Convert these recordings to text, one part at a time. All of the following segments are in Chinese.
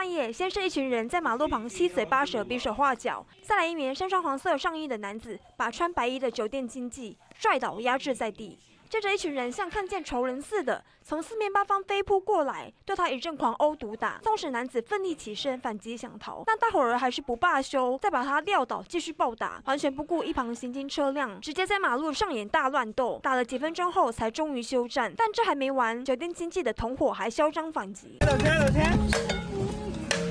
半夜，先是一群人在马路旁七嘴八舌比手画脚，再来一名身穿黄色上衣的男子，把穿白衣的酒店经济拽倒压制在地。接着，一群人像看见仇人似的，从四面八方飞扑过来，对他一阵狂殴毒打。纵使男子奋力起身反击想逃，但大伙儿还是不罢休，再把他撂倒，继续暴打，完全不顾一旁行经车辆，直接在马路上演大乱斗。打了几分钟后，才终于休战。但这还没完，酒店经济的同伙还嚣张反击。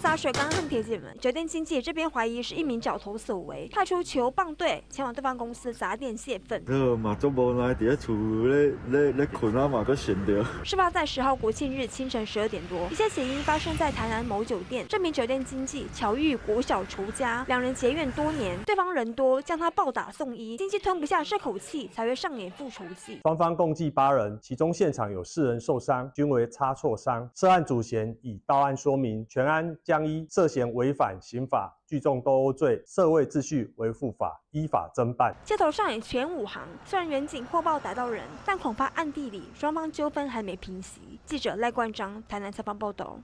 怒砸水缸恨铁姐们，酒店经济这边怀疑是一名角头所为，派出球棒队前往对方公司砸店泄愤。嘛做无来，伫咧厝咧咧咧困啊嘛，搁醒着。事发在十号国庆日清晨十二点多，一些起因发生在台南某酒店。这名酒店经济巧遇国小仇家，两人结怨多年，对方人多，将他暴打送医。经济吞不下这口气，才会上演复仇记。双方共计八人，其中现场有四人受伤，均为擦挫伤。涉案主嫌已到案说明，全案。将依涉嫌违反刑法聚众斗殴罪、社会秩序维护法依法侦办。街头上演全武行，虽然远警获报逮到人，但恐怕暗地里双方纠纷还没平息。记者赖冠章台南采访报道。